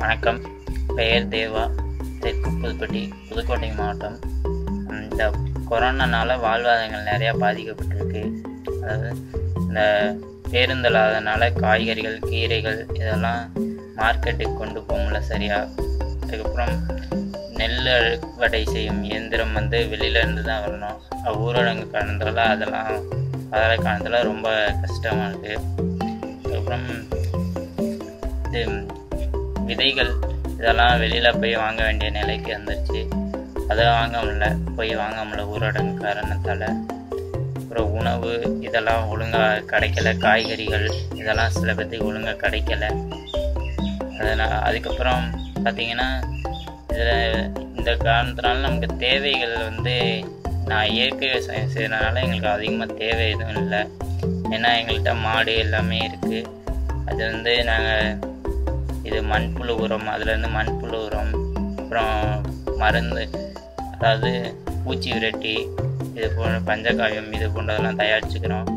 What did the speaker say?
வணக்கம். பெயர் தேவா. தெற்கு புதுப்பட்டி புதுக்கோட்டை மாவட்டம். இந்த கொரோனானால வாழ்வாதாரங்கள் நிறையா பாதிக்கப்பட்டிருக்கு. அதாவது இந்த பேருந்து இல்லாதனால காய்கறிகள் கீரைகள் இதெல்லாம் மார்க்கெட்டுக்கு கொண்டு போக முடியல சரியாக அதுக்கப்புறம் நெல் அறுவடை செய்யும் இயந்திரம் வந்து வெளியிலேருந்து தான் வரணும். ஊரடங்கு காரணத்தால் அதெல்லாம் அதெல்லாம் காரணத்தில் ரொம்ப கஷ்டமாக இருக்குது அதுக்கப்புறம் இது விதைகள் இதெல்லாம் வெளியில் போய் வாங்க வேண்டிய நிலைக்கு வந்துருச்சு. அதெல்லாம் வாங்க முடியல. போய் வாங்க முடியல. ஊரடங்கு காரணத்தால். அப்புறம் உணவு இதெல்லாம் ஒழுங்காக கிடைக்கல. காய்கறிகள் இதெல்லாம் சில பேர்த்துக்கு ஒழுங்காக கிடைக்கல. அதனால் அதுக்கப்புறம் பார்த்திங்கன்னா இதில் இந்த காரணத்தினால நமக்கு தேவைகள் வந்து நான் இயற்கை விவசாயம் செய்கிறதுனால எங்களுக்கு அதிகமாக தேவை எதுவும் இல்லை. ஏன்னா எங்கள்கிட்ட மாடு எல்லாமே இருக்குது அது வந்து நாங்கள் இது மண்புழு உரம் அதுலேருந்து மண்புழு உரம் அப்புறம் மருந்து அதாவது பூச்சி விரட்டி இது போன்ற பஞ்சகாவியம் இது போன்றதெல்லாம் தயாரிச்சுக்கிறோம்.